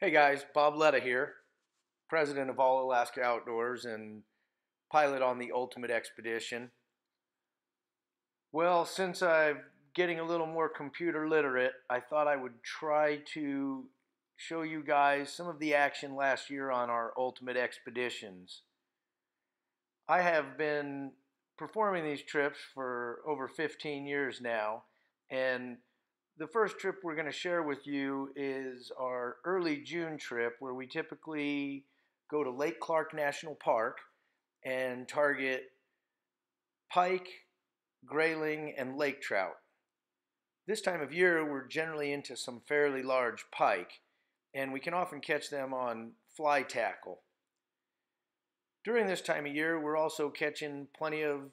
Hey guys, Bob Letta here, president of All Alaska Outdoors and pilot on the Ultimate Expedition. Well, since I'm getting a little more computer literate, I thought I would try to show you guys some of the action last year on our Ultimate Expeditions. I have been performing these trips for over 15 years now, and the first trip we're going to share with you is our early June trip where we typically go to Lake Clark National Park and target pike, grayling, and lake trout. This time of year, we're generally into some fairly large pike, and we can often catch them on fly tackle. During this time of year, we're also catching plenty of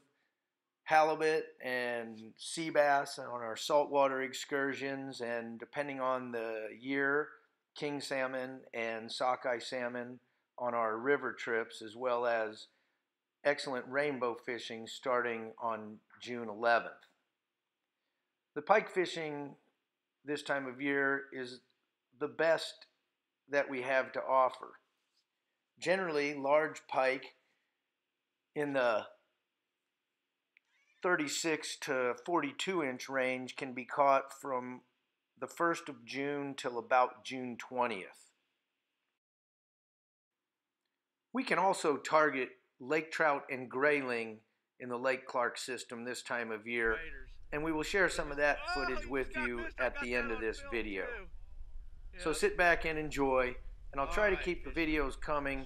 halibut and sea bass on our saltwater excursions, and depending on the year, king salmon and sockeye salmon on our river trips, as well as excellent rainbow fishing starting on June 11th. The pike fishing this time of year is the best that we have to offer. Generally, large pike in the 36 to 42 inch range can be caught from the 1st of June till about June 20th. We can also target lake trout and grayling in the Lake Clark system this time of year, and we will share some of that footage with you at the end of this video. So sit back and enjoy, and I'll try to keep the videos coming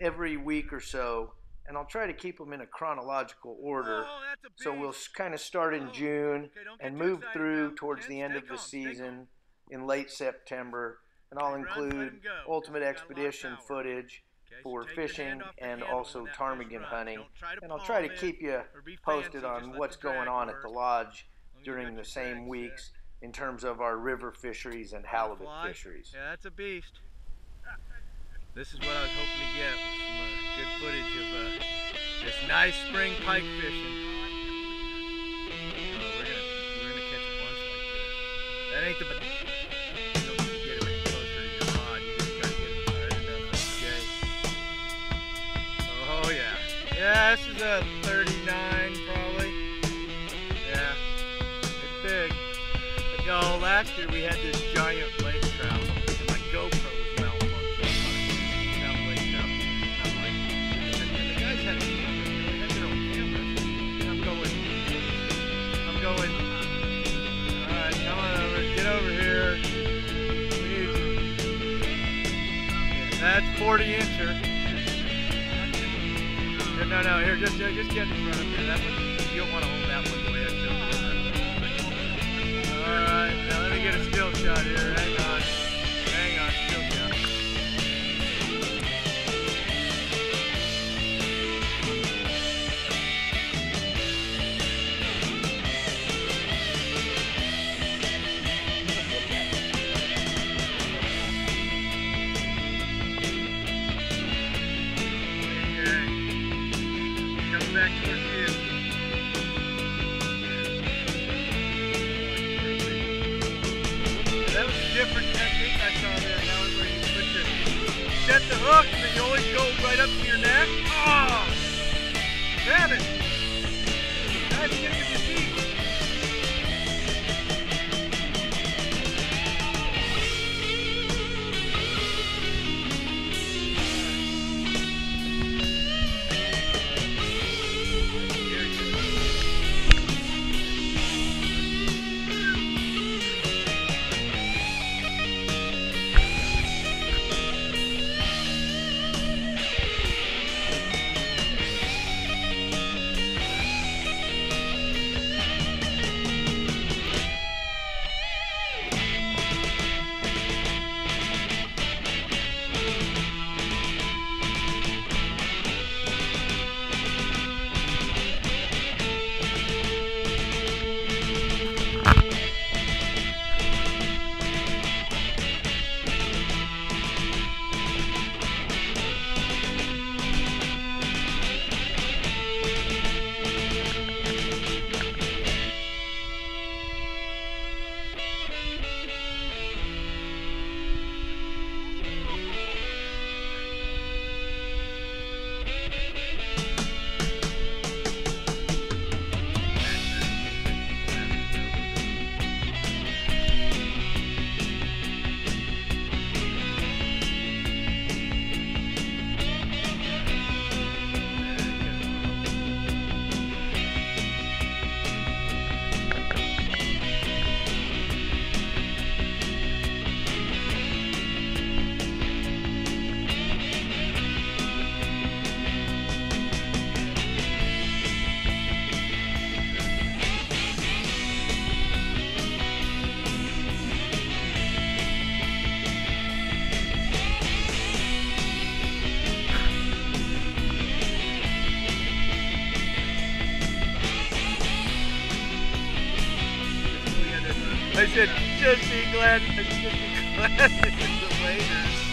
every week or so and I'll try to keep them in a chronological order. Oh, so we'll kind of start in oh, June and move through towards the end of the season in late September, and I'll include Ultimate Expedition footage for fishing and also ptarmigan hunting. And I'll try to keep you posted on what's going on at the lodge during the same weeks in terms of our river fisheries and halibut fisheries. Yeah, that's a beast. This is what I was hoping to get good footage of uh, this nice spring pike fishing. Uh, we're gonna catch a bunch like this. That ain't the. Oh yeah. Yeah, this is a 39 probably. Yeah, it's big. No, last year we had this giant That's 40 incher. No, no, here, just, just get in front of me. That one, you don't want to hold that one the way I showed you. All right, now let me get a still shot here. Hang on. Set the hook and then you always go right up to your neck. Ah! Oh, grab it. Your said, just be glad it's the waiters.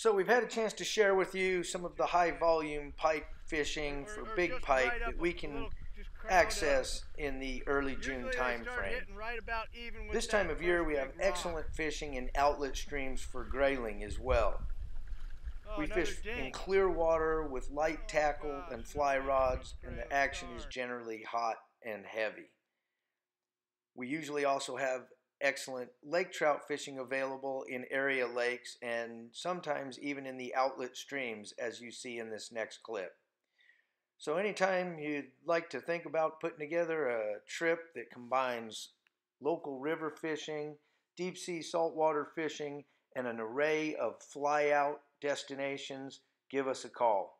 So we've had a chance to share with you some of the high volume pike fishing for or, or big pike right that we can access in the early June time frame. Right this time of year we have rock. excellent fishing in outlet streams for grayling as well. Oh, we fish dink. in clear water with light oh, tackle and fly rods and the action is generally hot and heavy. We usually also have excellent lake trout fishing available in area lakes and sometimes even in the outlet streams as you see in this next clip. So anytime you'd like to think about putting together a trip that combines local river fishing, deep sea saltwater fishing, and an array of fly out destinations, give us a call.